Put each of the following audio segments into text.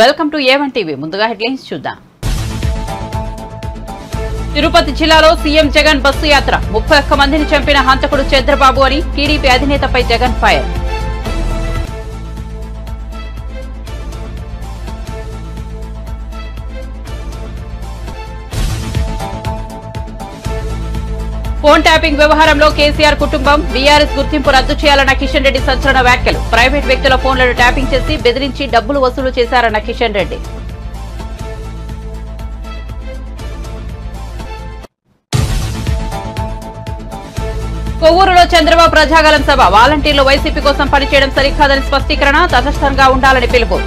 Welcome to A one TV. ముందుగా headlines చూద్దాం. తిరుపతి జిల్లాలో సీఎం జగన్ బస్సు యాత్ర. ముప్పై మందిని చంపిన హంతకుడు చంద్రబాబు అని టీడీపీ అధినేతపై జగన్ ఫైర్. ఫోన్ ట్యాపింగ్ వ్యవహారంలో కేసీఆర్ కుటుంబం బీఆర్ఎస్ గుర్తింపు రద్దు చేయాలన్న కిషన్ రెడ్డి సంచలన వ్యాఖ్యలు. ప్రైవేట్ వ్యక్తుల ఫోన్లను ట్యాపింగ్ చేసి బెదిరించి డబ్బులు వసూలు చేశారన్న కిషన్ రెడ్డి. కొవ్వూరులో చంద్రబాబు ప్రజాగలం సభ. వాలంటీర్లు వైసీపీ కోసం పనిచేయడం సరికాదని స్పష్టీకరణ తటస్థంగా ఉండాలని పిలుపు.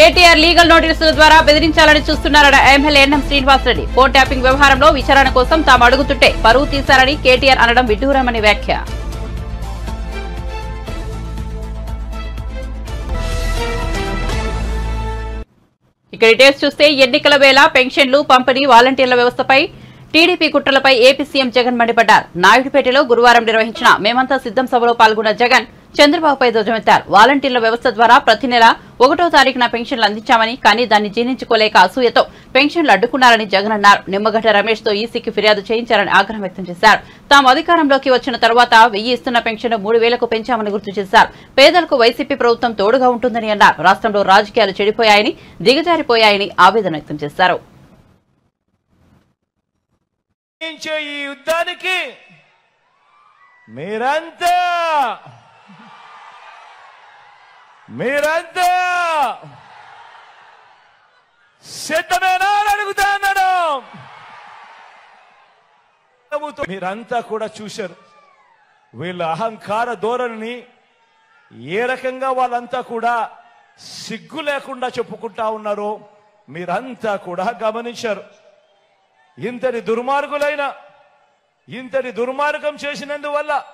కేటీఆర్ లీగల్ నోటీసుల ద్వారా బెదిరించాలని చూస్తున్నారన్న MLA NM Srinivasareddy. Phone tapping వ్యవహారంలో విచారణ కోసం తాము అడుగుతుంటే పరువు తీశారని కేటీఆర్ అనడం విడ్డూరమని వ్యాఖ్య. ఇక డీటెయిల్స్ చూస్తే ఎన్నికల వేళ పెన్షన్లు పంపిణీ వాలంటీర్ల వ్యవస్థపై టీడీపీ కుట్రలపై ఏపీ సీఎం జగన్ మండిపడ్డారు. నాయుడుపేటలో గురువారం నిర్వహించిన మేమంతా సిద్ధం సభలో పాల్గొన్న జగన్ చంద్రబాబుపై ధ్వజమెత్తారు. వాలంటీర్ల వ్యవస్థ ద్వారా ప్రతి నెల ఒకటో తారీఖున పెన్షన్లు అందించామని కానీ దాన్ని జీర్ణించుకోలేక అసూయతో పెన్షన్లు అడ్డుకున్నారని జగన్ అన్నారు. నిమ్మగడ్డ రమేష్తో ఈసీకి ఫిర్యాదు చేయించారని ఆగ్రహం వ్యక్తం చేశారు. తాము అధికారంలోకి వచ్చిన తర్వాత వెయ్యి ఇస్తున్న పెన్షన్ మూడు వేలకు పెంచామని గుర్తు చేశారు. పేదలకు వైసీపీ ప్రభుత్వం తోడుగా ఉంటుందని అన్నారు. రాష్ట్రంలో రాజకీయాలు చెడిపోయాయని దిగజారిపోయాయని ఆవేదన వ్యక్తం చేశారు. ఈ యుద్ధానికి మీరంతా మీరంతా సిద్ధమేనా అని అడుగుతాను మీరంతా కూడా చూశారు. వీళ్ళ అహంకార ధోరణిని ఏ రకంగా వాళ్ళంతా కూడా సిగ్గు లేకుండా చెప్పుకుంటా ఉన్నారో మీరంతా కూడా గమనించారు. ఇంతటి దుర్మార్గులైన ఇంతటి దుర్మార్గం చేసినందువల్ల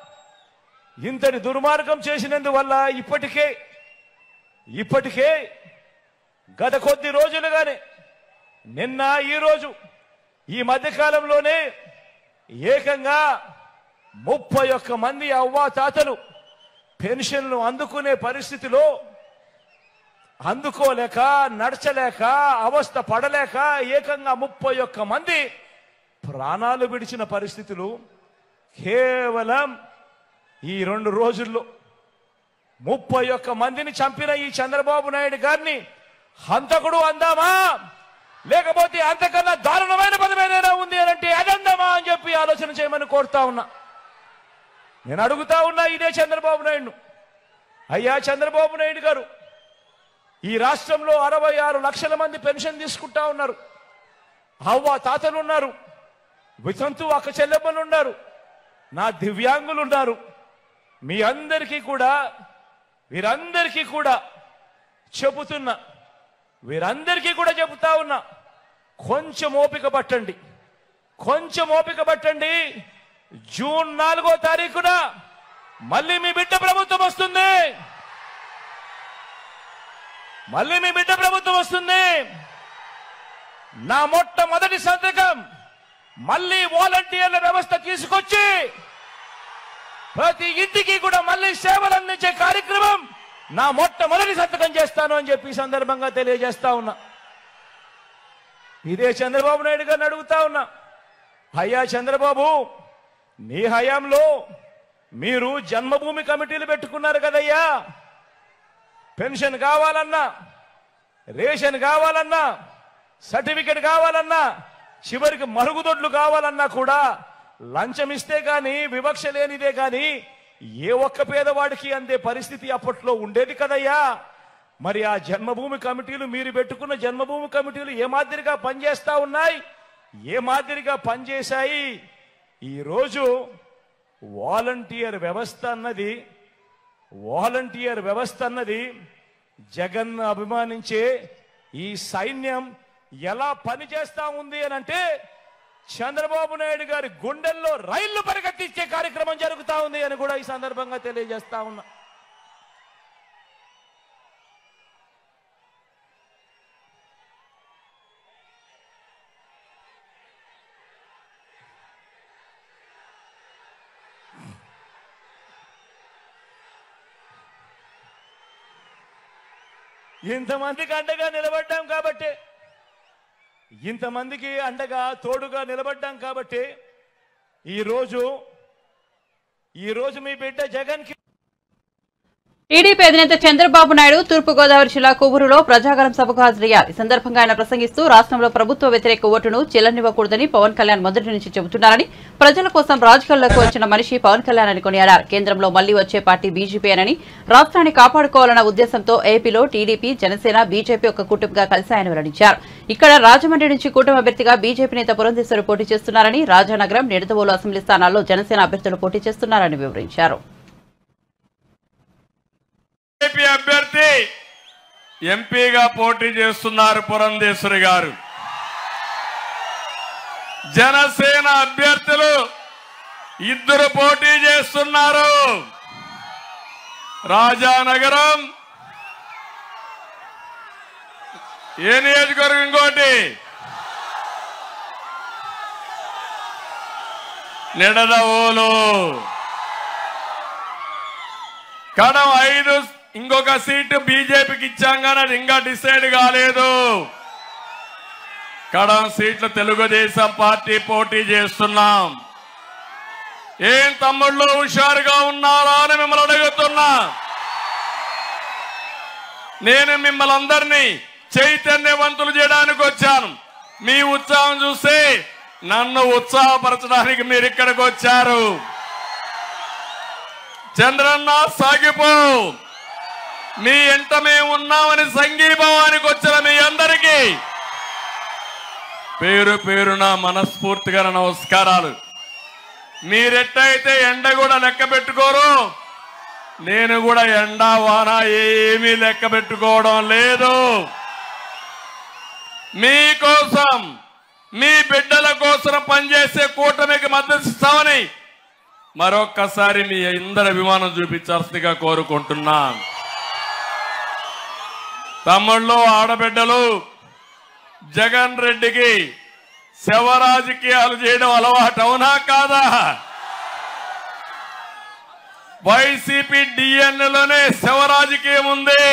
ఇంతటి దుర్మార్గం చేసినందువల్ల ఇప్పటికే ఇప్పటికే గత కొద్ది రోజులుగానే నిన్న ఈ రోజు ఈ మధ్యకాలంలోనే ఏకంగా ముప్పై ఒక్క మంది అవ్వాతాతలు పెన్షన్లు అందుకునే పరిస్థితిలో అందుకోలేక నడచలేక అవస్థ పడలేక ఏకంగా ముప్పై ఒక్క మంది ప్రాణాలు విడిచిన పరిస్థితులు కేవలం ఈ రెండు రోజుల్లో. ముప్పై ఒక్క మందిని చంపిన ఈ చంద్రబాబు నాయుడు గారిని హంతకుడు అందామా? లేకపోతే అంతకన్నా దారుణమైన పదం ఏదైనా ఉంది అని అది అదందామా అని చెప్పి ఆలోచన చేయమని కోరుతా ఉన్నా. నేను అడుగుతా ఉన్నా ఇదే చంద్రబాబు నాయుడు అయ్యా చంద్రబాబు నాయుడు గారు ఈ రాష్ట్రంలో అరవై ఆరు లక్షల మంది పెన్షన్ తీసుకుంటా ఉన్నారు. అవ్వ తాతలు ఉన్నారు. వితంతు అక్క చెల్లెమ్మలు ఉన్నారు. నా దివ్యాంగులు ఉన్నారు. మీ అందరికీ కూడా వీరందరికీ కూడా చెబుతున్నా వీరందరికీ కూడా చెబుతా ఉన్నా కొంచెం ఓపిక పట్టండి. కొంచెం ఓపిక పట్టండి. జూన్ నాలుగో తారీఖున మళ్ళీ మీ బిడ్డ ప్రభుత్వం వస్తుంది. మళ్ళీ మీ బిడ్డ ప్రభుత్వం వస్తుంది. నా మొట్టమొదటి సంతకం మళ్ళీ వాలంటీర్ల వ్యవస్థ తీసుకొచ్చి ప్రతి ఇంటికి కూడా మళ్ళీ సేవలు అందించే కార్యక్రమం నా మొట్టమొదటి సంతకం చేస్తాను అని చెప్పి సందర్భంగా తెలియజేస్తా ఉన్నా. ఇదే చంద్రబాబు నాయుడు గారిని అడుగుతా ఉన్నా. అయ్యా చంద్రబాబు నీ హయాంలో మీరు జన్మభూమి కమిటీలు పెట్టుకున్నారు కదయ్యా. పెన్షన్ కావాలన్నా రేషన్ కావాలన్నా సర్టిఫికెట్ కావాలన్నా చివరికి మరుగుదొడ్లు కావాలన్నా కూడా లంచం ఇస్తే కానీ వివక్ష లేనిదే కానీ ఏ ఒక్క పేదవాడికి అందే పరిస్థితి అప్పట్లో ఉండేది కదయ్యా. మరి ఆ జన్మభూమి కమిటీలు మీరు పెట్టుకున్న జన్మభూమి కమిటీలు ఏ మాదిరిగా పనిచేస్తా ఉన్నాయి? ఏ మాదిరిగా పనిచేశాయి? ఈరోజు వాలంటీర్ వ్యవస్థ అన్నది వాలంటీర్ వ్యవస్థ అన్నది జగన్ అభిమానించే ఈ సైన్యం ఎలా పనిచేస్తా ఉంది అని అంటే చంద్రబాబు నాయుడు గారి గుండెల్లో రైళ్ళు పరిగెత్తించే కార్యక్రమం జరుగుతూ ఉంది అని కూడా ఈ సందర్భంగా తెలియజేస్తా ఉన్నా. ఇంతమందికి అండగా నిలబడ్డాం కాబట్టి ఇంతమందికి అండగా తోడుగా నిలబడ్డాం కాబట్టి ఈరోజు ఈరోజు మీ బిడ్డ జగన్కి టీడీపీ అధినేత చంద్రబాబు నాయుడు తూర్పుగోదావరి జిల్లా కొవ్వూరులో ప్రజాగరం సభకు హాజరయ్యారు. ఈ సందర్భంగా ఆయన ప్రసంగిస్తూ రాష్ట్రంలో ప్రభుత్వ వ్యతిరేక ఓటును చెల్లనివ్వకూడదని పవన్ కళ్యాణ్ మొదటి నుంచి చెబుతున్నారని ప్రజల కోసం రాజకీయాల్లోకి వచ్చిన మనిషి పవన్ కళ్యాణ్ అని కొనియాడారు. కేంద్రంలో మళ్ళీ వచ్చే పార్టీ బీజేపీనని రాష్ట్రాన్ని కాపాడుకోవాలన్న ఉద్దేశంతో ఏపీలో టీడీపీ జనసేన బీజేపీ ఒక కూటమిగా కలిసి ఆయన వెల్లడించారు. ఇక్కడ రాజమండ్రి నుంచి కూటమి అభ్యర్థిగా బీజేపీ నేత పురంధేశ్వరు పోటీ చేస్తున్నారని రాజానగరం నిడదవోలు అసెంబ్లీ స్థానాల్లో జనసేన అభ్యర్థులు పోటీ చేస్తున్నారని వివరించారు బీజేపీ అభ్యర్థి ఎంపీగా పోటీ చేస్తున్నారు పురంధేశ్వరి గారు. జనసేన అభ్యర్థులు ఇద్దరు పోటీ చేస్తున్నారు. రాజానగరం ఏ నియోజకవర్గం ఇంకోటి? నిడదవోలు. కడం ఐదు ఇంకొక సీటు బీజేపీకి ఇచ్చాం కానీ అది ఇంకా డిసైడ్ కాలేదు. కడం సీట్లు తెలుగుదేశం పార్టీ పోటీ చేస్తున్నాం. ఏం తమ్ముళ్ళు హుషారుగా ఉన్నారా అని మిమ్మల్ని అడుగుతున్నా. నేను మిమ్మల్ని అందరినీ చైతన్యవంతులు చేయడానికి వచ్చాను. మీ ఉత్సాహం చూస్తే నన్ను ఉత్సాహపరచడానికి మీరు ఇక్కడికి వచ్చారు. చంద్రన్న సాగిపో. మీ ఎంట మేము ఉన్నామని సంఘీభావానికి వచ్చిన మీ అందరికీ పేరు పేరున మనస్ఫూర్తిగా నమస్కారాలు. మీరెట్టయితే ఎండ కూడా లెక్క పెట్టుకోరు. నేను కూడా ఎండ వాన ఏమీ లెక్క పెట్టుకోవడం లేదు. మీకోసం మీ బిడ్డల కోసం పనిచేసే కూటమికి మద్దతు ఇస్తామని మరొక్కసారి మీ ఇందరి అభిమానం చూపించాల్సిందిగా కోరుకుంటున్నాను. తమ్ముళ్ళు ఆడబిడ్డలు జగన్ రెడ్డికి శవ రాజకీయాలు చేయడం అలవాటు అవునా కాదా? వైసీపీ డిఎన్ఏలోనే శవ రాజకీయం ఉంది.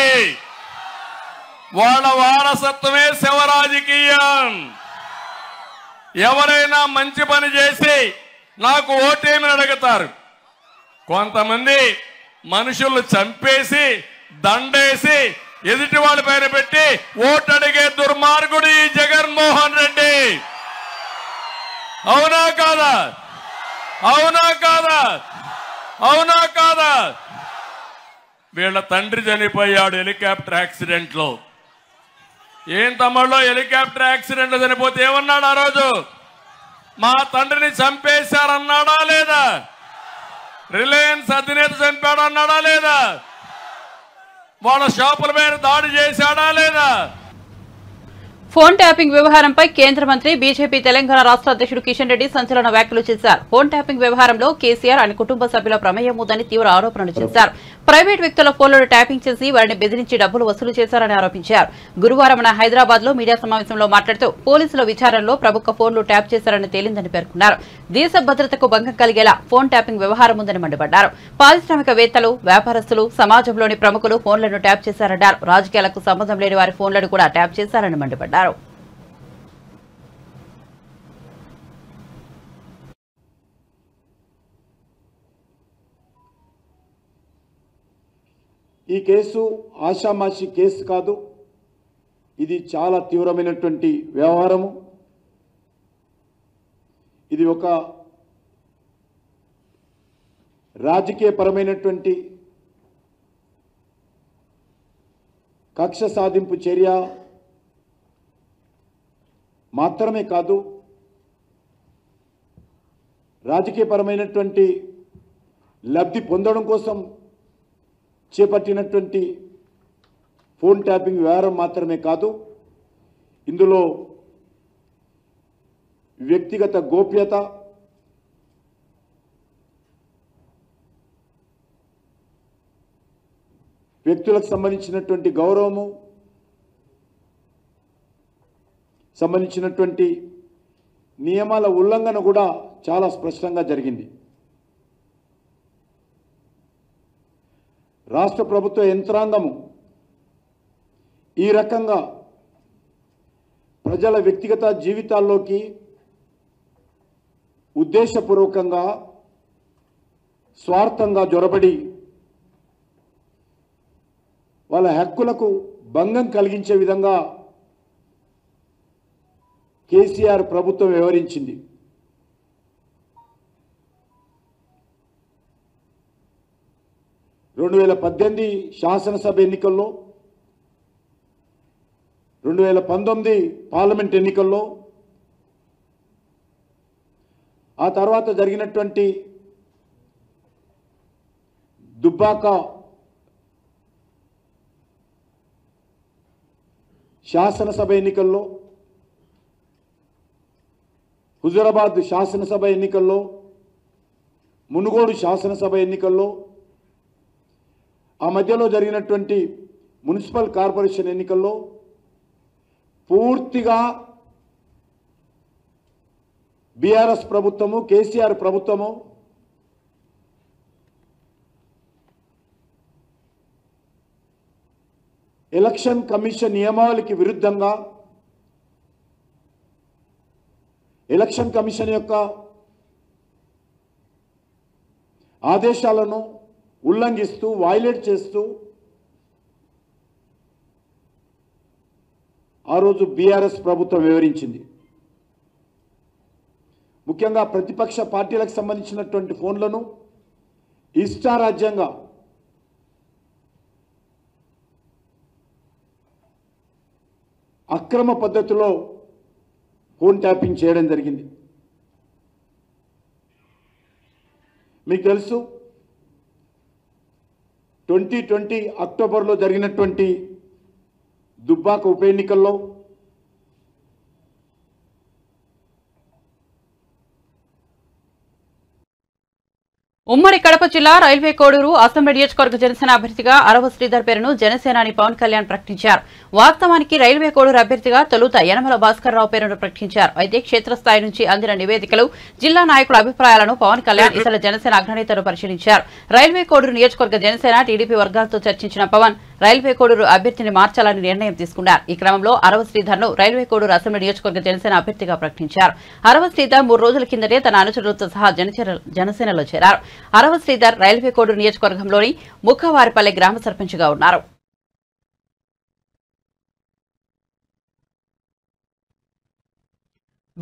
వాళ్ళ వారసత్వమే శవ రాజకీయం ఎవరైనా మంచి పని చేసి నాకు ఓటేమని అడుగుతారు. కొంతమంది మనుషులు చంపేసి దండేసి ఎదుటి వాళ్ళ పైన పెట్టి ఓటు అడిగే దుర్మార్గుడు ఈ జగన్మోహన్ రెడ్డి. అవునా కాదా? అవునా కాదా? అవునా కాదా? వీళ్ళ తండ్రి చనిపోయాడు హెలికాప్టర్ యాక్సిడెంట్లో ఏం తమ్ముళ్ళు హెలికాప్టర్ యాక్సిడెంట్ చనిపోతే ఏమన్నాడు ఆ రోజు? మా తండ్రిని చంపేశారన్నాడా లేదా? రిలయన్స్ అధినేత చంపాడు అన్నాడా లేదా? వాళ్ళ షాపుల మీద దాడి చేశాడా లేదా? ఫోన్ ట్యాపింగ్ వ్యవహారంపై కేంద్ర మంత్రి బీజేపీ తెలంగాణ రాష్ట్ర అధ్యక్షుడు కిషన్ రెడ్డి సంచలన వ్యాఖ్యలు చేశారు. ఫోన్ ట్యాపింగ్ వ్యవహారంలో కేసీఆర్ ఆయన కుటుంబ సభ్యుల ప్రమేయం ఉందని తీవ్ర ఆరోపణలు చేశారు. ప్రైవేట్ వ్యక్తుల ఫోన్లను ట్యాపింగ్ చేసి వారిని బెదిరించి డబ్బులు వసూలు చేశారని ఆరోపించారు. గురువారం హైదరాబాద్లో మీడియా సమావేశంలో మాట్లాడుతూ పోలీసుల విచారణలో ప్రముఖ ఫోన్లు ట్యాప్ చేశారని తేలిందని పేర్కొన్నారు. దేశ భద్రతకు భంగం కలిగేలా ఫోన్ ట్యాపింగ్ వ్యవహారం ఉందని మండిపడ్డారు. పారిశ్రామికవేత్తలు వ్యాపారస్తులు సమాజంలోని ప్రముఖులు ఫోన్లను ట్యాప్ చేశారన్నారు. రాజకీయాలకు సంబంధం లేని వారి ఫోన్లను కూడా ట్యాప్ చేశారని మండిపడ్డారు. ఈ కేసు ఆషామాషి కేసు కాదు. ఇది చాలా తీవ్రమైనటువంటి వ్యవహారము. ఇది ఒక రాజకీయపరమైనటువంటి కక్ష సాధింపు చర్య మాత్రమే కాదు. రాజకీయపరమైనటువంటి లబ్ధి పొందడం కోసం చేపట్టినటువంటి ఫోన్ ట్యాపింగ్ వ్యవహారం మాత్రమే కాదు ఇందులో వ్యక్తిగత గోప్యత వ్యక్తులకు సంబంధించినటువంటి గౌరవము సంబంధించినటువంటి నియమాల ఉల్లంఘన కూడా చాలా స్పష్టంగా జరిగింది. రాష్ట్ర ప్రభుత్వ యంత్రాంగము. ఈ రకంగా ప్రజల వ్యక్తిగత జీవితాల్లోకి ఉద్దేశపూర్వకంగా స్వార్థంగా జొరబడి వాళ్ళ హక్కులకు భంగం కలిగించే విధంగా కేసీఆర్ ప్రభుత్వం వివరించింది రెండు వేల పద్దెనిమిది శాసనసభ ఎన్నికల్లో రెండు వేల పంతొమ్మిది పార్లమెంట్ ఎన్నికల్లో ఆ తర్వాత జరిగినటువంటి దుబ్బాక శాసనసభ ఎన్నికల్లో హుజురాబాద్ శాసనసభ ఎన్నికల్లో మునుగోడు శాసనసభ ఎన్నికల్లో ఆ మధ్యలో జరిగినటువంటి మున్సిపల్ కార్పొరేషన్ ఎన్నికల్లో పూర్తిగా బీఆర్ఎస్ ప్రభుత్వము కేసీఆర్ ప్రభుత్వము ఎలక్షన్ కమిషన్ నియమావళికి విరుద్ధంగా ఎలక్షన్ కమిషన్ యొక్క ఆదేశాలను ఉల్లంఘిస్తూ వైలేట్ చేస్తూ ఆ రోజు బీఆర్ఎస్ ప్రభుత్వం వివరించింది. ముఖ్యంగా ప్రతిపక్ష పార్టీలకు సంబంధించినటువంటి ఫోన్లను ఇష్టారాజ్యంగా అక్రమ పద్ధతిలో ఫోన్ ట్యాపింగ్ చేయడం జరిగింది. మీకు తెలుసు ట్వంటీ ట్వంటీ అక్టోబర్లో జరిగినటువంటి దుబ్బాక ఉప ఎన్నికల్లో ఉమ్మడి కడప జిల్లా రైల్వే కోడూరు అసెంబ్లీ నియోజకవర్గ జనసేన అభ్యర్థిగా అరవ శ్రీధర్ పేరును జనసేనాని పవన్ కళ్యాణ్ ప్రకటించారు. వాస్తవానికి రైల్వే కోడూరు అభ్యర్థిగా తొలుత యనమల భాస్కర్ రావు పేరును ప్రకటించారు. అయితే క్షేత్రస్థాయి నుంచి అందిన నివేదికలు జిల్లా నాయకుల అభిప్రాయాలను పవన్ కళ్యాణ్ ఇతర జనసేన అగ్రనేతలు పరిశీలించారు. రైల్వే కోడూరు నియోజకవర్గ జనసేన టీడీపీ వర్గాలతో చర్చించిన పవన్ రైల్వే కోడూరు అభ్యర్థిని మార్చాలని నిర్ణయం తీసుకున్నారు. ఈ క్రమంలో అరవ శ్రీధర్ను రైల్వే కోడూరు అసెంబ్లీ నియోజకవర్గ జనసేన అభ్యర్థిగా ప్రకటించారు. అరవ శ్రీధర్ మూడు రోజుల కిందటే తన అనుచరులతో సహా జనసేన- జనసేనలో చేరారు. అరవ శ్రీధర్ రైల్వే కోడూరు నియోజకవర్గంలోని ముఖవారిపల్లె గ్రామ సర్పంచ్గా ఉన్నారు.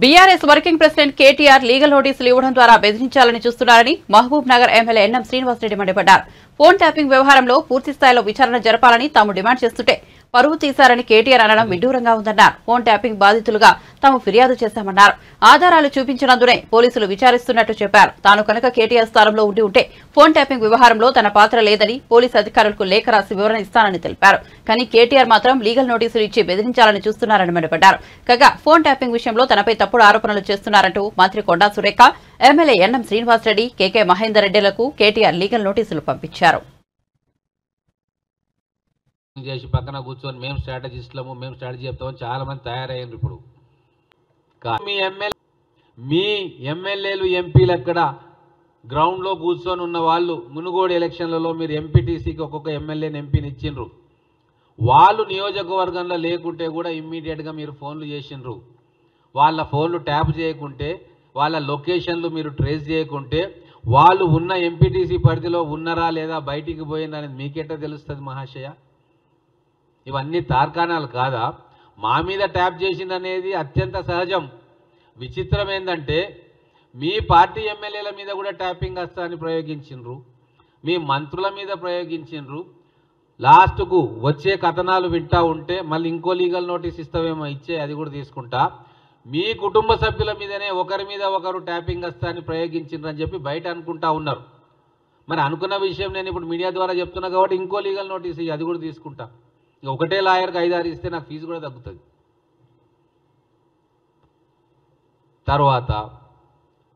BRS working president KTR legal నోటీసులు ఇవ్వడం ద్వారా బెదిరించాలని చూస్తున్నారని మహబూబ్ నగర్ ఎమ్మెల్యే ఎన్ఎం శ్రీనివాసరెడ్డి మండిపడ్డారు. ఫోన్ ట్యాపింగ్ వ్యవహారంలో పూర్తి స్థాయిలో విచారణ జరపాలని తాము డిమాండ్ చేస్తుంటే పరువు తీశారని కేటీఆర్ అనడం విడ్డూరంగా ఉందన్నారు. ఫోన్ ట్యాపింగ్ బాధితులుగా తాము ఫిర్యాదు చేశామన్నారు. ఆధారాలు చూపించినందునే పోలీసులు విచారిస్తున్నట్టు చెప్పారు. తాను కనుక కేటీఆర్ స్థానంలో ఉండి ఉంటే ఫోన్ ట్యాపింగ్ వ్యవహారంలో తన పాత్ర లేదని పోలీసు అధికారులకు లేఖ రాసి వివరణ ఇస్తానని తెలిపారు. కానీ కేటీఆర్ మాత్రం లీగల్ నోటీసులు ఇచ్చి బెదిరించాలని చూస్తున్నారని మండిపడ్డారు. కాగా ఫోన్ ట్యాపింగ్ విషయంలో తనపై తప్పుడు ఆరోపణలు చేస్తున్నారంటూ మంత్రి Konda Surekha MLA NM Srinivasa Reddy KK Mahender రెడ్డిలకు KTR legal నోటీసులు పంపించారు. చేసి పక్కన కూర్చొని మేము స్ట్రాటజిస్టులము మేము స్ట్రాటజీ చెప్తామని చాలామంది తయారయ్యారు ఇప్పుడు. మీ ఎమ్మెల్యే మీ ఎమ్మెల్యేలు ఎంపీలు ఎక్కడ? గ్రౌండ్లో కూర్చొని ఉన్న వాళ్ళు మునుగోడు ఎలక్షన్లలో మీరు ఎంపీటీసీకి ఒక్కొక్క ఎమ్మెల్యేని ఎంపీని ఇచ్చిండ్రు. వాళ్ళు నియోజకవర్గంలో లేకుంటే కూడా ఇమ్మీడియట్గా మీరు ఫోన్లు చేసిండ్రు. వాళ్ళ ఫోన్లు ట్యాప్ చేయకుంటే వాళ్ళ లొకేషన్లు మీరు ట్రేస్ చేయకుంటే వాళ్ళు ఉన్న ఎంపీటీసీ పరిధిలో ఉన్నారా లేదా బయటికి పోయిందా అనేది మీకెట్ట తెలుస్తుంది మహాశయ? ఇవన్నీ తార్కాణాలు కాదా? మా మీద ట్యాప్ చేసిందనేది అత్యంత సహజం. విచిత్రం ఏంటంటే మీ పార్టీ ఎమ్మెల్యేల మీద కూడా ట్యాపింగ్ వస్తా అని ప్రయోగించిండ్రు. మీ మంత్రుల మీద ప్రయోగించిండ్రు. లాస్ట్కు వచ్చే కథనాలు వింటా ఉంటే మళ్ళీ ఇంకో లీగల్ నోటీస్ ఇస్తావేమో ఇచ్చే అది కూడా తీసుకుంటా. మీ కుటుంబ సభ్యుల మీదనే ఒకరి మీద ఒకరు ట్యాపింగ్ వస్తా అని చెప్పి బయట అనుకుంటా ఉన్నారు. మరి అనుకున్న విషయం నేను ఇప్పుడు మీడియా ద్వారా చెప్తున్నా కాబట్టి ఇంకో లీగల్ నోటీస్ అది కూడా తీసుకుంటా. ఇక ఒకటే లాయర్కి ఐదారు ఇస్తే నాకు ఫీజు కూడా తగ్గుతుంది. తర్వాత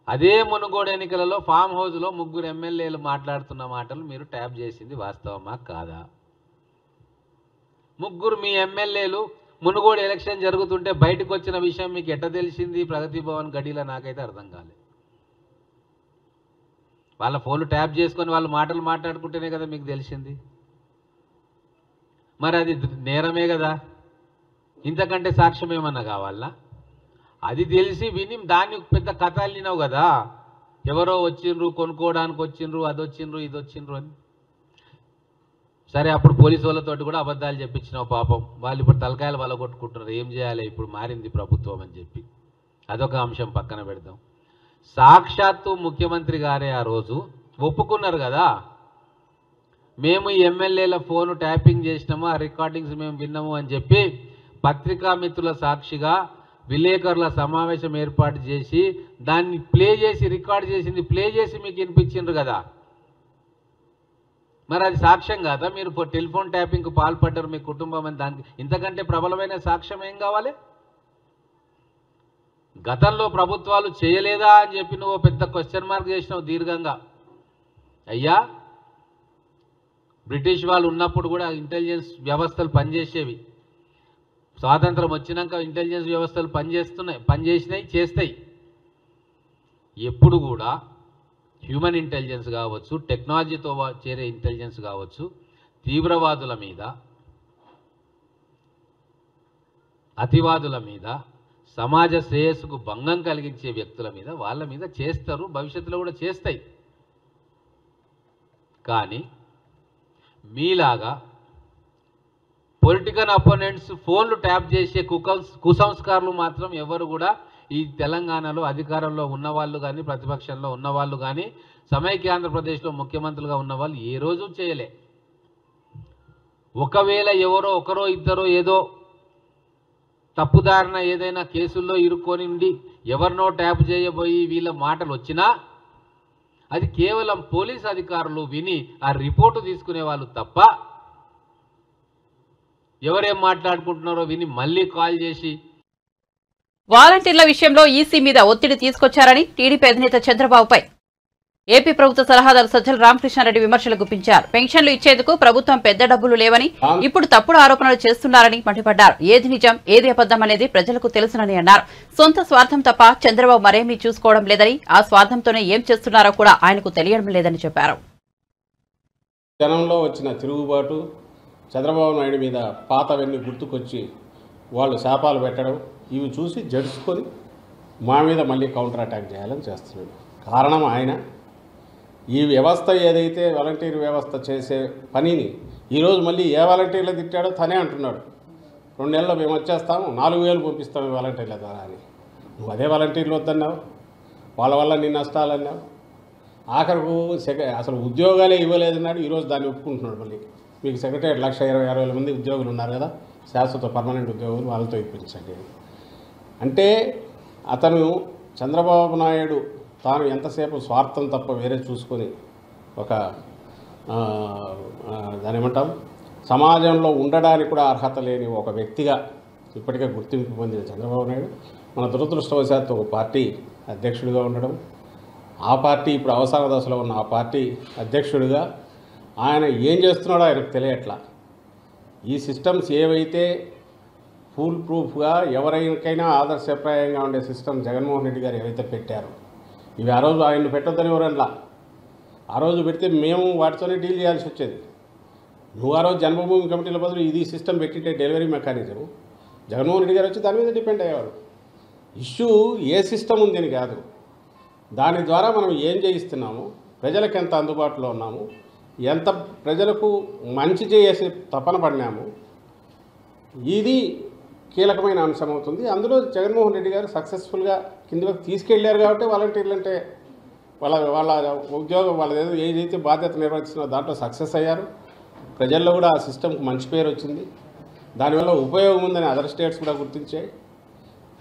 అదే మునుగోడు ఎన్నికలలో ఫామ్ హౌస్లో ముగ్గురు ఎమ్మెల్యేలు మాట్లాడుతున్న మాటలు మీరు ట్యాప్ చేసింది వాస్తవమా కాదా? ముగ్గురు మీ ఎమ్మెల్యేలు మునుగోడు ఎలక్షన్ జరుగుతుంటే బయటకు వచ్చిన విషయం మీకు ఎట్ట తెలిసింది? ప్రగతి భవన్ గడిలో నాకైతే అర్థం కాలేదు వాళ్ళ ఫోన్లు ట్యాప్ చేసుకొని వాళ్ళ మాటలు మాట్లాడుకుంటేనే కదా మీకు తెలిసింది? మరి అది నేరమే కదా. ఇంతకంటే సాక్ష్యం ఏమన్నా కావాలా? అది తెలిసి విని దాన్ని పెద్ద కథ అల్లినావు కదా. ఎవరో వచ్చిండ్రు కొనుక్కోవడానికి వచ్చిండ్రు అది వచ్చిండ్రు ఇది వచ్చిండ్రు అని. సరే అప్పుడు పోలీసు వాళ్ళతోటి కూడా అబద్ధాలు చెప్పించినావు పాపం. వాళ్ళు ఇప్పుడు తలకాయలు వల్ల కొట్టుకుంటున్నారు ఏం చేయాలి? ఇప్పుడు మారింది ప్రభుత్వం అని చెప్పి. అదొక అంశం పక్కన పెడదాం. సాక్షాత్తు ముఖ్యమంత్రి గారే ఆ రోజు. ఒప్పుకున్నారు కదా. మేము ఎమ్మెల్యేల ఫోన్ ట్యాపింగ్ చేసినాము ఆ రికార్డింగ్స్ మేము విన్నాము అని చెప్పి పత్రికా మిత్రుల సాక్షిగా విలేకరుల సమావేశం ఏర్పాటు చేసి దాన్ని ప్లే చేసి రికార్డ్ చేసింది ప్లే చేసి మీకు వినిపించిండ్రు కదా. మరి అది సాక్ష్యం కాదా? మీరు టెలిఫోన్ ట్యాపింగ్కు పాల్పడ్డారు మీ కుటుంబం అని దానికి ఇంతకంటే ప్రబలమైన సాక్ష్యం ఏం కావాలి? గతంలో ప్రభుత్వాలు చేయలేదా అని చెప్పి నువ్వు పెద్ద క్వశ్చన్ మార్క్ చేసినావు దీర్ఘంగా. అయ్యా బ్రిటిష్ వాళ్ళు ఉన్నప్పుడు కూడా ఇంటెలిజెన్స్ వ్యవస్థలు పనిచేసేవి. స్వాతంత్రం వచ్చినాక ఇంటెలిజెన్స్ వ్యవస్థలు పనిచేస్తున్నాయి పనిచేసినాయి చేస్తాయి. ఎప్పుడు కూడా హ్యూమన్ ఇంటెలిజెన్స్ కావచ్చు టెక్నాలజీతో చేరే ఇంటెలిజెన్స్ కావచ్చు తీవ్రవాదుల మీద అతివాదుల మీద సమాజ శ్రేయస్సుకు భంగం కలిగించే వ్యక్తుల మీద వాళ్ళ మీద చేస్తారు భవిష్యత్తులో కూడా చేస్తాయి. కానీ మీలాగా పొలిటికల్ అపోనెంట్స్ ఫోన్లు ట్యాప్ చేసే కుకల్స్ కుసంస్కారులు మాత్రం ఎవరు కూడా ఈ తెలంగాణలో అధికారంలో ఉన్నవాళ్ళు కానీ ప్రతిపక్షంలో ఉన్నవాళ్ళు కానీ సమైక్య ఆంధ్రప్రదేశ్లో ముఖ్యమంత్రులుగా ఉన్నవాళ్ళు ఏ రోజు చేయలే. ఒకవేళ ఎవరో ఒకరో ఇద్దరో ఏదో తప్పుదారిన ఏదైనా కేసుల్లో ఇరుక్కొని ఉండి ఎవరినో ట్యాప్ చేయబోయి వీళ్ళ మాటలు వచ్చినా అది కేవలం పోలీస్ అధికారులు విని ఆ రిపోర్టు తీసుకునే వాళ్ళు తప్ప ఎవరేం మాట్లాడుకుంటున్నారో విని మళ్ళీ కాల్ చేసి వాలంటీర్ల విషయంలో ఈసీ మీద ఒత్తిడి తీసుకొచ్చారని టీడీపీ అధినేత చంద్రబాబుపై ఏపీ ప్రభుత్వ సలహాదారు సజ్జల రామకృష్ణారెడ్డి విమర్శలు గుప్పించారు. పెన్షన్లు ఇచ్చేందుకు ప్రభుత్వం పెద్ద డబ్బులు లేవని ఇప్పుడు తప్పుడు ఆరోపణలు చేస్తున్నారని మండిపడ్డారు. ఏది నిజం ఏది అబద్దం అనేది ప్రజలకు తెలుసునని అన్నారు. సొంత స్వార్థం తప్ప చంద్రబాబు మరేమీ చూసుకోవడం లేదని ఆ స్వార్థంతోనే ఏం చేస్తున్నారో కూడా ఆయనకు తెలియడం లేదని చెప్పారు. జనంలో వచ్చిన తిరుగుబాటు చంద్రబాబు నాయుడు మీద పాతవన్నీ గుర్తుకొచ్చి వాళ్ళు శాపాలు పెట్టడం ఇవి చూసి జడుచుకొని మా మీద మళ్ళీ కౌంటర్ అటాక్ చేయాలని చేస్తున్నాడు. కారణం ఆయన. ఈ వ్యవస్థ ఏదైతే వాలంటీర్ వ్యవస్థ చేసే పనిని ఈరోజు మళ్ళీ ఏ వాలంటీర్లు తిట్టాడో తనే అంటున్నాడు. రెండు నెలల్లో మేము వచ్చేస్తాము నాలుగు వేలు పంపిస్తాము వాలంటీర్ల ద్వారా అని. నువ్వు అదే వాలంటీర్లు వద్దన్నావు వాళ్ళ వల్ల నీ నష్టాలు అన్నావు. ఆఖరకు సెక అసలు ఉద్యోగాలే ఇవ్వలేదన్నాడు ఈరోజు దాన్ని ఒప్పుకుంటున్నాడు మళ్ళీ. మీకు సెక్రటరీ లక్ష ఇరవై అరవై వేల మంది ఉద్యోగులు ఉన్నారు కదా శాశ్వత పర్మనెంట్ ఉద్యోగులు వాళ్ళతో ఇప్పించండి అంటే అతను చంద్రబాబు నాయుడు తాను ఎంతసేపు స్వార్థం తప్ప వేరే చూసుకొని ఒక దాని ఏమంటాం? సమాజంలో ఉండడానికి కూడా అర్హత లేని ఒక వ్యక్తిగా ఇప్పటికే గుర్తింపు పొందిన చంద్రబాబు నాయుడు మన దురదృష్టవశాత్తు ఒక పార్టీ అధ్యక్షుడిగా ఉండడం ఆ పార్టీ ఇప్పుడు అవసర దశలో ఉన్న ఆ పార్టీ అధ్యక్షుడిగా ఆయన ఏం చేస్తున్నాడో ఆయనకు తెలియట్లా. ఈ సిస్టమ్స్ ఏవైతే ఫూల్ ప్రూఫ్గా ఎవరికైనా ఆదర్శప్రాయంగా ఉండే సిస్టమ్ జగన్మోహన్ రెడ్డి గారు ఏవైతే పెట్టారో ఇవి ఆ రోజు ఆయన పెట్టొద్దని ఎవరన్నా ఆ రోజు పెడితే మేము వాటితోనే డీల్ చేయాల్సి వచ్చేది. నువ్వు ఆ రోజు జన్మభూమి కమిటీల బదులు ఇది సిస్టమ్ పెట్టింటే డెలివరీ మెకానిజం. జగన్మోహన్ రెడ్డి గారు వచ్చి దాని మీద డిపెండ్ అయ్యేవారు ఇష్యూ ఏ సిస్టమ్ ఉందని కాదు. దాని ద్వారా మనం ఏం చేయిస్తున్నాము? ప్రజలకు ఎంత అందుబాటులో ఉన్నాము? ఎంత ప్రజలకు మంచి చేసే తపన పడినాము? ఇది కీలకమైన అంశం అవుతుంది. అందులో జగన్మోహన్ రెడ్డి గారు సక్సెస్ఫుల్గా కిందకు తీసుకెళ్ళారు కాబట్టి వాలంటీర్లు అంటే వాళ్ళ వాళ్ళ ఉద్యోగం వాళ్ళ ఏదో ఏదైతే బాధ్యత నిర్వహిస్తున్నారో దాంట్లో సక్సెస్ అయ్యారు. ప్రజల్లో కూడా ఆ సిస్టమ్కి మంచి పేరు వచ్చింది. దానివల్ల ఉపయోగం ఉందని అదర్ స్టేట్స్ కూడా గుర్తించాయి.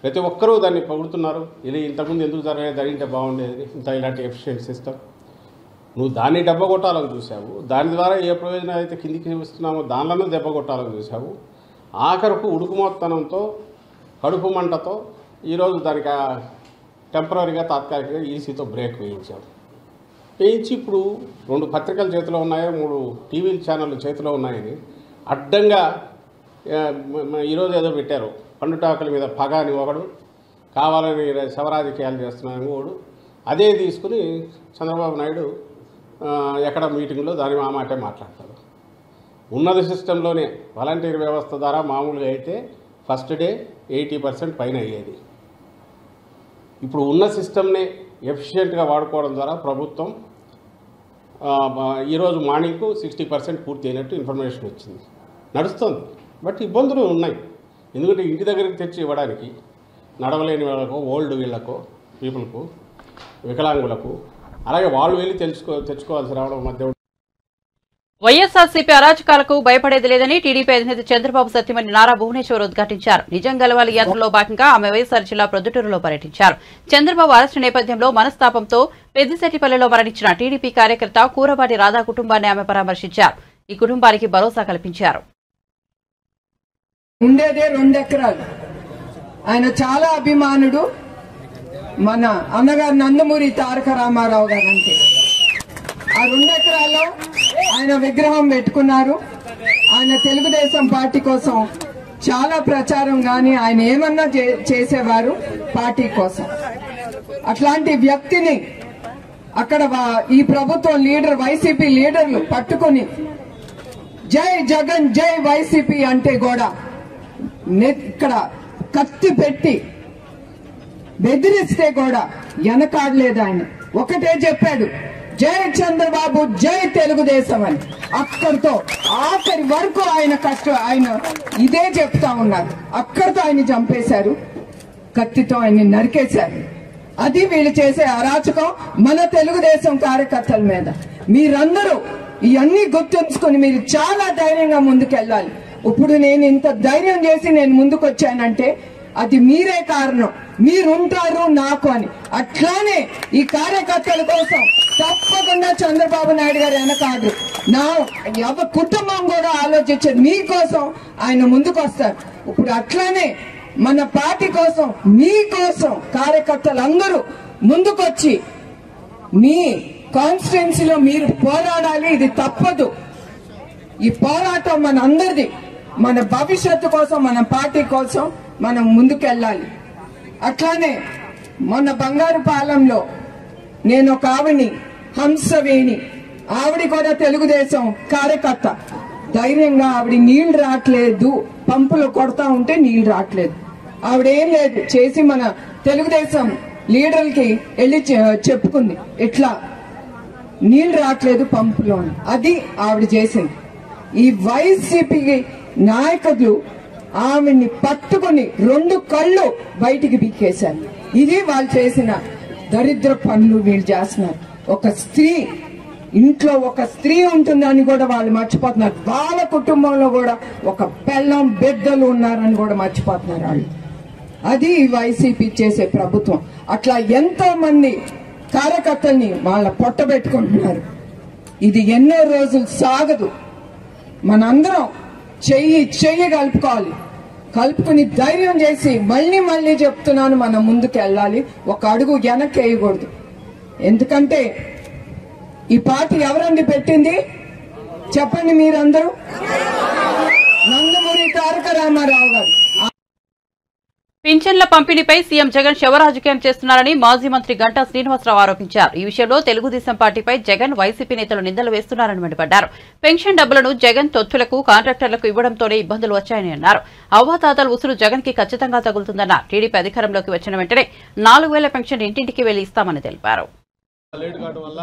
ప్రతి ఒక్కరూ దాన్ని పొగుడుతున్నారు. ఇది ఇంతకుముందు ఎందుకు జరగలేదు జరిగింటే బాగుండేది ఇంత ఇలాంటి ఎఫిషియెంట్ సిస్టమ్ నువ్వు దాన్ని దెబ్బ కొట్టాలని చూసావు దాని ద్వారా ఏ ప్రయోజనం అయితే కిందికి ఇస్తున్నామో దానిలోనూ దెబ్బ కొట్టాలని చూసావు ఆఖరకు ఉడుకుమోత్తనంతో కడుపు మంటతో ఈరోజు దానికి టెంపరీగా తాత్కాలికంగా ఈసీతో బ్రేక్ వేయించాడు వేయించి ఇప్పుడు రెండు పత్రికలు చేతిలో ఉన్నాయి మూడు టీవీ ఛానళ్ళు చేతిలో ఉన్నాయని అడ్డంగా ఈరోజు ఏదో పెట్టారు. పండుటాకుల మీద పగ అని ఒకడు కావాలని శవరాజకీయాలు చేస్తున్నాను ఒకడు. అదే తీసుకుని చంద్రబాబు నాయుడు ఎక్కడ మీటింగ్లో దాని ఆ మాటే మాట్లాడతారు ఉన్నత సిస్టంలోనే వాలంటీర్ వ్యవస్థ ద్వారా మామూలుగా అయితే ఫస్ట్ డే ఎయిటీ పర్సెంట్ పైన అయ్యేది. ఇప్పుడు ఉన్న సిస్టమ్ని ఎఫిషియెంట్గా వాడుకోవడం ద్వారా ప్రభుత్వం ఈరోజు మార్నింగ్కు సిక్స్టీ పర్సెంట్ పూర్తి అయినట్టు ఇన్ఫర్మేషన్ వచ్చింది. నడుస్తుంది. బట్ ఇబ్బందులు ఉన్నాయి. ఎందుకంటే ఇంటి దగ్గరికి తెచ్చి ఇవ్వడానికి నడవలేని వాళ్ళకో ఓల్డ్ వీళ్ళకు పీపుల్కు వికలాంగులకు అలాగే వాళ్ళు వెళ్ళి తెలుసుకో తెచ్చుకోవాల్సి రావడం మధ్య వైఎస్ఆర్సీపీ అరాచకాలకు భయపడేది లేదని టీడీపీ అధినేత చంద్రబాబు సత్యమని నారా భువనేశ్వర్ ఉద్ఘాటించారు. నిజం గెలవాలి యాత్రలో భాగంగా ఆమె వైఎస్ఆర్ జిల్లా ప్రొద్దుటూరులో పర్యటించారు. చంద్రబాబు అరెస్టు నేపథ్యంలో మనస్తాపంతో పెద్దిశెట్టిపల్లిలో మరణించిన టీడీపీ కార్యకర్త కూరబాటి రాధా కుటుంబాన్ని ఆమె పరామర్శించారు. ఈ కుటుంబానికి భరోసా కల్పించారు. ఆయన చాలా అభిమానుడు. మన అన్నగారు నందమూరి తారక రామారావు గారు అంటే ఆ రెండు ఎకరాల్లో ఆయన విగ్రహం పెట్టుకున్నారు. ఆయన తెలుగుదేశం పార్టీ కోసం చాలా ప్రచారం కానీ ఆయన ఏమన్నా చే- చేసేవారు పార్టీ కోసం. అట్లాంటి వ్యక్తిని అక్కడ వా- ఈ ప్రభుత్వం లీడర్ వైసీపీ లీడర్లు పట్టుకొని జై జగన్ జై వైసీపీ అంటే కూడా ఇక్కడ కత్తి పెట్టి బెదిరిస్తే కూడా వెనకాడలేదు ఆయన. ఒకటే చెప్పాడు. జై చంద్రబాబు జై తెలుగుదేశం అని. అక్కడితో ఆఖరి వరకు ఆయన కష్ట ఆయన ఇదే చెప్తా ఉన్నారు. అక్కడితో ఆయన చంపేశారు. కత్తితో ఆయన్ని నరికేశారు. అది వీళ్ళు చేసే అరాచకం మన తెలుగుదేశం కార్యకర్తల మీద. మీరందరూ ఇవన్నీ గుర్తుంచుకొని మీరు చాలా ధైర్యంగా ముందుకెళ్ళాలి. ఇప్పుడు నేను ఇంత ధైర్యం చేసి నేను ముందుకు వచ్చానంటే అది మీరే కారణం. మీరుంటారు నాకు అని. అట్లానే ఈ కార్యకర్తల కోసం తప్పకుండా చంద్రబాబు నాయుడు గారు వెనకాదు. నా ఎవ కుటుంబం కూడా ఆలోచించారు మీకోసం ఆయన ముందుకు వస్తారు. ఇప్పుడు అట్లానే మన పార్టీ కోసం మీకోసం కార్యకర్తలందరూ ముందుకొచ్చి మీ కాన్స్టిట్యున్సీలో మీరు పోరాడాలి ఇది తప్పదు. ఈ పోరాటం మన అందరిది మన భవిష్యత్తు కోసం మన పార్టీ కోసం మనం ముందుకెళ్ళాలి. అట్లానే మొన్న బంగారు పాలెంలో నేను ఒక ఆవిని హంసవేణి ఆవిడ కూడా తెలుగుదేశం కార్యకర్త. ధైర్యంగా ఆవిడ నీళ్ళు రావట్లేదు పంపులు కొడతా ఉంటే నీళ్ళు రావట్లేదు ఆవిడేం లేదు చేసి మన తెలుగుదేశం లీడర్లకి వెళ్ళి చె- చెప్పుకుంది. ఇట్లా నీళ్ళు రావట్లేదు పంపులో అది ఆవిడ చేసింది. ఈ వైసీపీ నాయకులు ఆమెని పట్టుకొని రెండు కళ్ళు బయటికి పీకేశారు. ఇది వాళ్ళు చేసిన దరిద్ర పనులు వీళ్ళు చేస్తున్నారు. ఒక స్త్రీ ఇంట్లో ఒక స్త్రీ ఉంటుందని కూడా వాళ్ళు మర్చిపోతున్నారు. వాళ్ళ కుటుంబంలో కూడా ఒక పెళ్ళం బిడ్డలు ఉన్నారని కూడా మర్చిపోతున్నారు వాళ్ళు. అది వైసీపీ చేసే ప్రభుత్వం. అట్లా ఎంతో మంది కార్యకర్తల్ని వాళ్ళ పొట్టబెట్టుకుంటున్నారు ఇది ఎన్నో రోజులు సాగదు. మనందరం చెయ్యి చెయ్యి కలుపుకోవాలి. కలుపుకుని ధైర్యం చేసి మళ్ళీ మళ్ళీ చెప్తున్నాను మనం ముందుకు వెళ్ళాలి. ఒక అడుగు వెనక్కి వేయకూడదు. ఎందుకంటే ఈ పార్టీ ఎవరండి పెట్టింది? చెప్పండి మీరందరూ. నందమూరి తారక రామారావు గారు. పింఛన్ల పంపిణీపై సీఎం జగన్ శవరాజకీయం చేస్తున్నారని మాజీ మంత్రి గంటా శ్రీనివాసరావు ఆరోపించారు. ఈ విషయంలో తెలుగుదేశం పార్టీపై జగన్ వైసీపీ నేతలు నిందలు వేస్తున్నారని మండిపడ్డారు. పెన్షన్ డబ్బులను జగన్ తొత్తులకు కాంట్రాక్టర్లకు ఇవ్వడంతోనే ఇబ్బందులు వచ్చాయని అన్నారు అవ్వాతాతల ఉసురు జగన్కి ఖచ్చితంగా తగులుతుందన్న టీడీపీ అధికారంలోకి వచ్చిన వెంటనే నాలుగు వేల పెన్షన్ ఇంటింటికి వెళ్ళి ఇస్తామని తెలిపారు. లేట్ కావడం వల్ల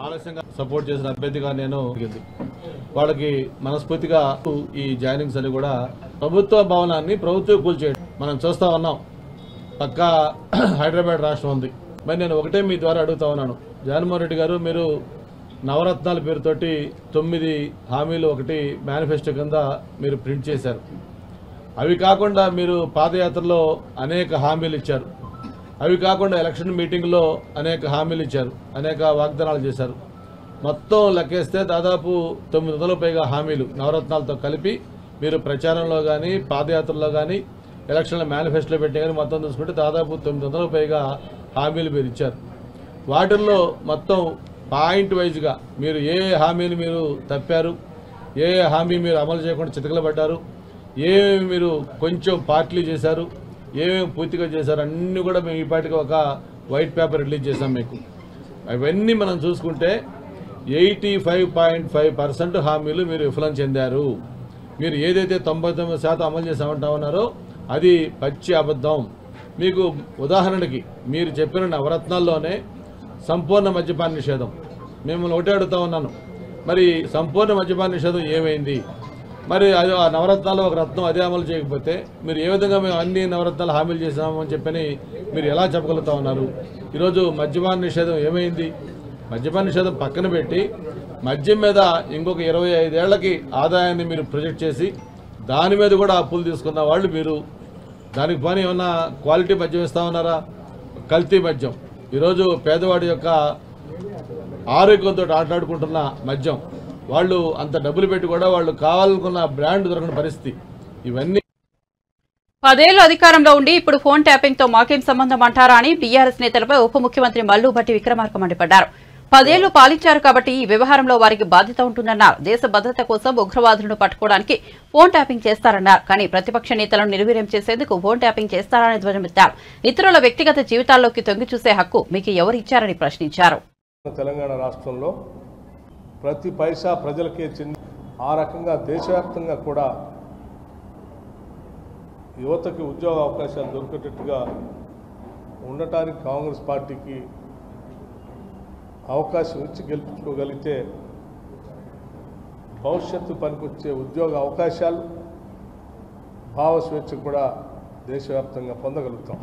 ఆలస్యంగా సపోర్ట్ చేసిన అభ్యర్థిగా నేను. వాళ్ళకి మనస్ఫూర్తిగా ఈ జాయినింగ్స్ అని కూడా ప్రభుత్వ భవనాన్ని ప్రభుత్వం కూల్చేయడం మనం చూస్తా ఉన్నాం. పక్క హైదరాబాద్ రాష్ట్రం ఉంది. మరి నేను ఒకటే మీ ద్వారా అడుగుతా ఉన్నాను. జగన్మోహన్ రెడ్డి గారు మీరు నవరత్నాల పేరుతోటి తొమ్మిది హామీలు ఒకటి మేనిఫెస్టో కింద మీరు ప్రింట్ చేశారు. అవి కాకుండా మీరు పాదయాత్రలో అనేక హామీలు ఇచ్చారు. అవి కాకుండా ఎలక్షన్ మీటింగ్లో అనేక హామీలు ఇచ్చారు అనేక వాగ్దానాలు చేశారు. మొత్తం లెక్కేస్తే దాదాపు తొమ్మిది వందల పైగా హామీలు నవరత్నాలతో కలిపి మీరు ప్రచారంలో కానీ పాదయాత్రలో కానీ ఎలక్షన్ల మేనిఫెస్టోలో పెట్టి కానీ మొత్తం చూసుకుంటే దాదాపు తొమ్మిది వందల పైగా హామీలు మీరు ఇచ్చారు. వాటిల్లో మొత్తం పాయింట్ వైజ్గా మీరు ఏ హామీని మీరు తప్పారు ఏ హామీ మీరు అమలు చేయకుండా చితకలబడ్డారు ఏ మీరు కొంచెం పార్టీలు చేశారు ఏమేమి పూర్తిగా చేశారు అన్నీ కూడా మేము ఈపాటికి ఒక వైట్ పేపర్ రిలీజ్ చేశాం మీకు. అవన్నీ మనం చూసుకుంటే eighty five point five percent హామీలు మీరు విఫలం చెందారు. మీరు ఏదైతే తొంభై తొమ్మిది శాతం అమలు చేసామంటా ఉన్నారో అది పచ్చి అబద్ధం. మీకు ఉదాహరణకి మీరు చెప్పిన నవరత్నాల్లోనే సంపూర్ణ మద్యపాన నిషేధం. మిమ్మల్ని ఒకటే అడుగుతా ఉన్నాను. మరి సంపూర్ణ మద్యపాన నిషేధం ఏమైంది? మరి అది ఆ నవరత్నాలు ఒక రత్నం అదే అమలు చేయకపోతే మీరు ఏ విధంగా మేము అన్ని నవరత్నాలు హామీలు చేసినామని అని చెప్పని మీరు ఎలా చెప్పగలుగుతా ఉన్నారు? ఈరోజు మద్యపాన నిషేధం ఏమైంది? మద్యపాన నిషేధం పక్కన పెట్టి మద్యం మీద ఇంకొక ఇరవై ఐదేళ్ళకి ఆదాయాన్ని మీరు ప్రొజెక్ట్ చేసి దాని మీద కూడా అప్పులు తీసుకున్న వాళ్ళు మీరు. దానికి పని ఏమన్నా క్వాలిటీ మద్యం ఇస్తా ఉన్నారా? కల్తీ మద్యం. ఈరోజు పేదవాడి యొక్క ఆరోగ్యంతో ఆటలాడుకుంటున్న మద్యం. వాళ్ళు అంత డబ్బులు పెట్టి కూడా వాళ్ళు కావాలనుకున్న బ్రాండ్ దొరకని పరిస్థితి. ఇవన్నీ పదేళ్ళు అధికారంలో ఉండి ఇప్పుడు ఫోన్ ట్యాపింగ్తో మాకేం సంబంధం అంటారా అని బీఆర్ఎస్ నేతలపై ఉప ముఖ్యమంత్రి మల్లు భట్టి విక్రమార్క మండిపడ్డారు. పదేళ్ళు పాలించారు కాబట్టి ఈ వ్యవహారంలో వారికి బాధ్యత ఉంటుందన్నారు. దేశ భద్రత కోసం ఉగ్రవాదులను పట్టుకోవడానికి ఫోన్ ట్యాపింగ్ చేస్తారన్నారు. కానీ ప్రతిపక్ష నేతలను నిర్వీర్యం చేసేందుకు ఫోన్ ట్యాపింగ్ చేస్తారని ధ్వజమెత్తారు ఇతరుల వ్యక్తిగత జీవితాల్లోకి తొంగి చూసే హక్కు మీకు ఎవరు ఇచ్చారని ప్రశ్నించారు. తెలంగాణ రాష్ట్రంలో ప్రతి పైసా ప్రజలకే చెంది ఆ రకంగా దేశవ్యాప్తంగా కూడా యువతకి ఉద్యోగ అవకాశాలు దొరికేటట్టుగా ఉండటానికి కాంగ్రెస్ పార్టీకి అవకాశం ఇచ్చి గెలుపుకోగలిగితే భవిష్యత్తు పనికొచ్చే ఉద్యోగ అవకాశాలు భావ స్వేచ్ఛ కూడా దేశవ్యాప్తంగా పొందగలుగుతాం.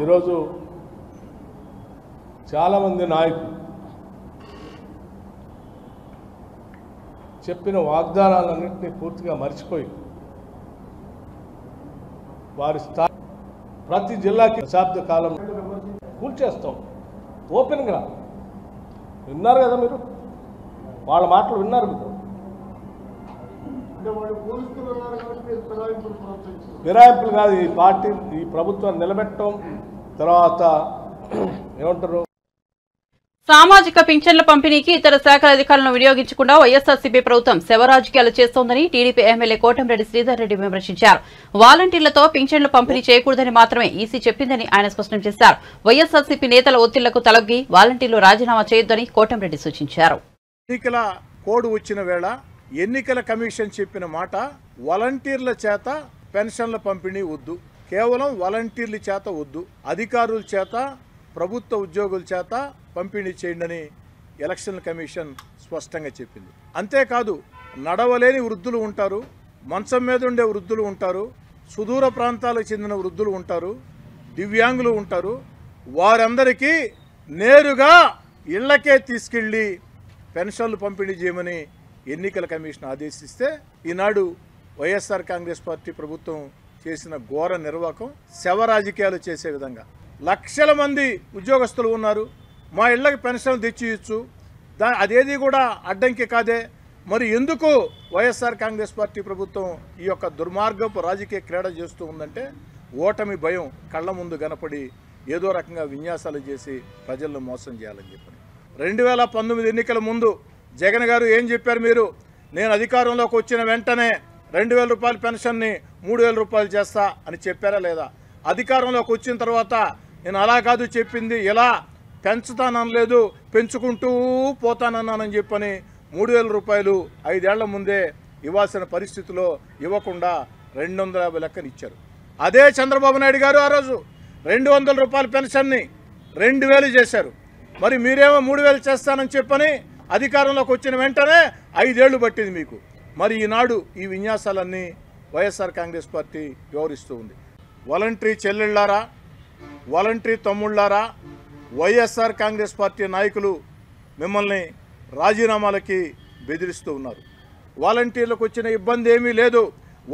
ఈరోజు చాలామంది నాయకులు చెప్పిన వాగ్దానాలన్నింటినీ పూర్తిగా మర్చిపోయి వారి స్థాయి ప్రతి జిల్లాకి దశాబ్ద కాలం కూల్చేస్తాం. ఓపెన్గా. విన్నారు కదా మీరు? వాళ్ళ మాటలు విన్నారు మీరు ఫిరాయింపులు కాదు ఈ పార్టీ ఈ ప్రభుత్వాన్ని నిలబెట్టడం తర్వాత ఏమంటారు? సామాజిక పింఛన్ల పంపిణీకి ఇతర శాఖల అధికారులను వినియోగించకుండా వైఎస్ఆర్సీపీ ప్రభుత్వం శవరాజకీయాలు చేస్తోందని టీడీపీ ఎమ్మెల్యే కోటంరెడ్డి శ్రీధర్ రెడ్డి విమర్శించారు. వాలంటీర్లతో పింఛన్లు పంపిణీ చేయకూడదని మాత్రమే ఈసీ చెప్పిందని ఆయన స్పష్టం చేశారు. వైఎస్ఆర్సీపీ నేతల ఒత్తిళ్ళకు తలొగ్గి వాలంటీర్లు రాజీనామా చేయొద్దని కోటంరెడ్డి సూచించారు. ఎన్నికల కోడ్ వచ్చిన వేళ ఎన్నికల కమిషన్ చెప్పిన మాట వాలంటీర్ల చేత పెన్షన్ల పంపిణీ వద్దు. కేవలం వాలంటీర్ల చేత వద్దు. అధికారుల చేత ప్రభుత్వ ఉద్యోగుల చేత పంపిణీ చేయండి ఎలక్షన్ల ఎలక్షన్ కమిషన్ స్పష్టంగా చెప్పింది. అంతేకాదు నడవలేని వృద్ధులు ఉంటారు మంచం మీద ఉండే వృద్ధులు ఉంటారు సుదూర ప్రాంతాలకు చెందిన వృద్ధులు ఉంటారు దివ్యాంగులు ఉంటారు. వారందరికీ నేరుగా ఇళ్ళకే తీసుకెళ్ళి పెన్షన్లు పంపిణీ చేయమని ఎన్నికల కమిషన్ ఆదేశిస్తే ఈనాడు వైఎస్ఆర్ కాంగ్రెస్ పార్టీ ప్రభుత్వం చేసిన ఘోర నిర్వాహకం శవ రాజకీయాలు చేసే విధంగా. లక్షల మంది ఉద్యోగస్తులు ఉన్నారు. మా ఇళ్ళకి పెన్షన్ తెచ్చియచ్చు. దా అదేది కూడా అడ్డంకి కాదే. మరి ఎందుకు వైఎస్ఆర్ కాంగ్రెస్ పార్టీ ప్రభుత్వం ఈ యొక్క దుర్మార్గపు రాజకీయ క్రీడ చేస్తూ ఉందంటే ఓటమి భయం కళ్ళ ముందు కనపడి ఏదో రకంగా విన్యాసాలు చేసి ప్రజలను మోసం చేయాలని చెప్పారు రెండు వేల పంతొమ్మిది ఎన్నికల ముందు జగన్ గారు ఏం చెప్పారు మీరు? నేను అధికారంలోకి వచ్చిన వెంటనే రెండు వేల రూపాయల పెన్షన్ని మూడు వేల రూపాయలు చేస్తా అని చెప్పారా లేదా? అధికారంలోకి వచ్చిన తర్వాత నేను అలా కాదు చెప్పింది ఎలా? పెంచుతాననలేదు పెంచుకుంటూ పోతానన్నానని చెప్పని మూడు వేల రూపాయలు ఐదేళ్ళ ముందే ఇవ్వాల్సిన పరిస్థితిలో ఇవ్వకుండా రెండు వందల యాభై లెక్కన ఇచ్చారు. అదే చంద్రబాబు నాయుడు గారు ఆ రోజు రెండు వందల రూపాయల పెన్షన్ని రెండు వేలు చేశారు. మరి మీరేమో మూడు వేలు చేస్తానని చెప్పని అధికారంలోకి వచ్చిన వెంటనే ఐదేళ్ళు పట్టింది మీకు. మరి ఈనాడు ఈ విన్యాసాలన్నీ వైఎస్ఆర్ కాంగ్రెస్ పార్టీ వివరిస్తూ ఉంది. వాలంటరీ చెల్లెళ్ళారా? వాలంటరీ తమ్ముళ్ళారా? వైఎస్ఆర్ కాంగ్రెస్ పార్టీ నాయకులు మిమ్మల్ని రాజీనామాలకి బెదిరిస్తూ ఉన్నారు. వాలంటీర్లకు వచ్చిన ఇబ్బంది ఏమీ లేదు.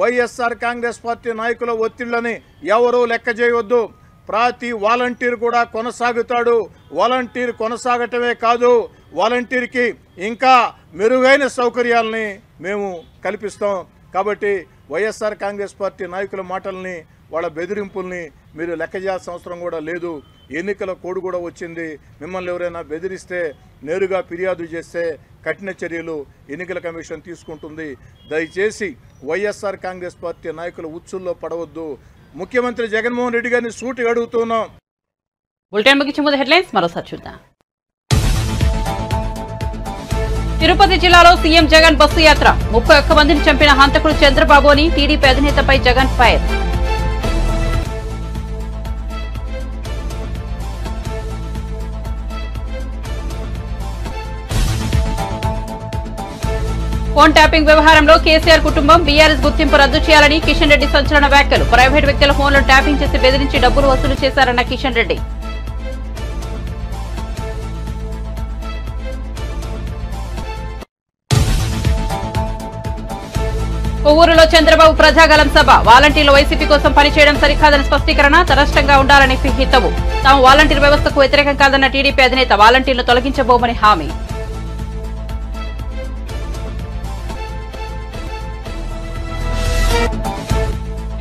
వైఎస్ఆర్ కాంగ్రెస్ పార్టీ నాయకుల ఒత్తిళ్ళని ఎవరూ లెక్క చేయవద్దు. ప్రతి వాలంటీర్ కూడా కొనసాగుతాడు. వాలంటీర్ కొనసాగటమే కాదు వాలంటీర్కి ఇంకా మెరుగైన సౌకర్యాలని మేము కల్పిస్తాం. కాబట్టి వైఎస్ఆర్ కాంగ్రెస్ పార్టీ నాయకుల మాటల్ని వాళ్ళ బెదిరింపుల్ని మీరు లెక్క చేయాల్సిన అవసరం కూడా లేదు. ఎన్నికల కోడ్ కూడా వచ్చింది. మిమ్మల్ని ఎవరైనా బెదిరిస్తే నేరుగా ఫిర్యాదు చేస్తే కఠిన చర్యలు ఎన్నికల కమిషన్ తీసుకుంటుంది. దయచేసి వైఎస్ఆర్ కాంగ్రెస్ పార్టీ నాయకుల ఉచ్చుల్లో పడవద్దు. ముఖ్యమంత్రి జగన్మోహన్ రెడ్డి గారిని సూటి అడుగుతున్నాం. బులెటిన్ ముగించే ముందు హెడ్లైన్స్ మరోసారి చూద్దాం. తిరుపతి జిల్లాలో సీఎం జగన్ బస్సు యాత్ర. ముప్పై ఒక్క మందిని చంపిన హంతకుడు చంద్రబాబు అని టీడీపీ అధినేతపై జగన్ ఫైర్. ఫోన్ ట్యాపింగ్ వ్యవహారంలో కేసీఆర్ కుటుంబం బీఆర్ఎస్ గుర్తింపు రద్దు చేయాలని కిషన్ రెడ్డి సంచలన వ్యాఖ్యలు. ప్రైవేట్ వ్యక్తుల ఫోన్లను ట్యాపింగ్ చేసి బెదిరించి డబ్బులు వసూలు చేశారన్న కిషన్ రెడ్డి. కొవ్వూరులో చంద్రబాబు ప్రజాగలం సభ. వాలంటీర్లు వైసీపీ కోసం పనిచేయడం సరికాదని స్పష్టీకరణ తరష్టంగా ఉండాలని హితవు తాము వాలంటీర్ వ్యవస్థకు వ్యతిరేకం కాదన్న టీడీపీ అధినేత వాలంటీర్లు తొలగించబోమని హామీ.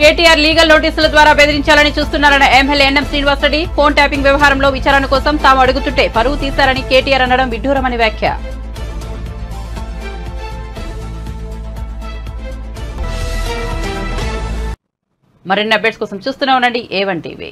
కేటీఆర్ లీగల్ నోటీసుల ద్వారా బెదిరించాలని చూస్తున్నారన్న MLA NM Srinivasa Reddy. Phone tapping వ్యవహారంలో విచారణ కోసం తాము అడుగుతుంటే పరువు తీశారని కేటీఆర్ అనడం విడ్డూరమని వ్యాఖ్య. మరిన్ని అప్డేట్స్ కోసం చూస్తూనే ఉండండి. A one TV.